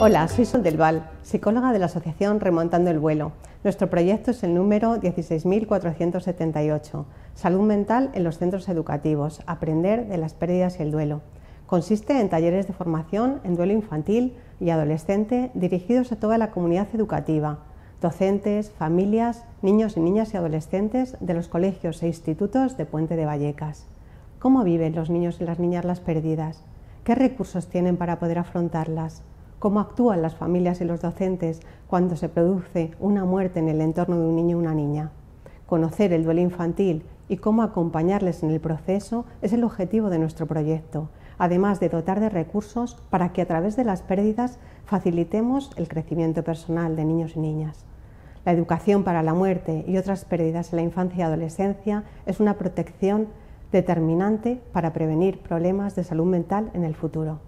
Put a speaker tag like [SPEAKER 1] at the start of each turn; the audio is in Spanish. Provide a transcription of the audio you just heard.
[SPEAKER 1] Hola, soy Sol del psicóloga de la Asociación Remontando el Vuelo. Nuestro proyecto es el número 16.478, Salud Mental en los Centros Educativos, Aprender de las Pérdidas y el Duelo. Consiste en talleres de formación en duelo infantil y adolescente dirigidos a toda la comunidad educativa, docentes, familias, niños y niñas y adolescentes de los colegios e institutos de Puente de Vallecas. ¿Cómo viven los niños y las niñas las pérdidas? ¿Qué recursos tienen para poder afrontarlas? ¿Cómo actúan las familias y los docentes cuando se produce una muerte en el entorno de un niño o una niña? Conocer el duelo infantil y cómo acompañarles en el proceso es el objetivo de nuestro proyecto, además de dotar de recursos para que a través de las pérdidas facilitemos el crecimiento personal de niños y niñas. La educación para la muerte y otras pérdidas en la infancia y adolescencia es una protección determinante para prevenir problemas de salud mental en el futuro.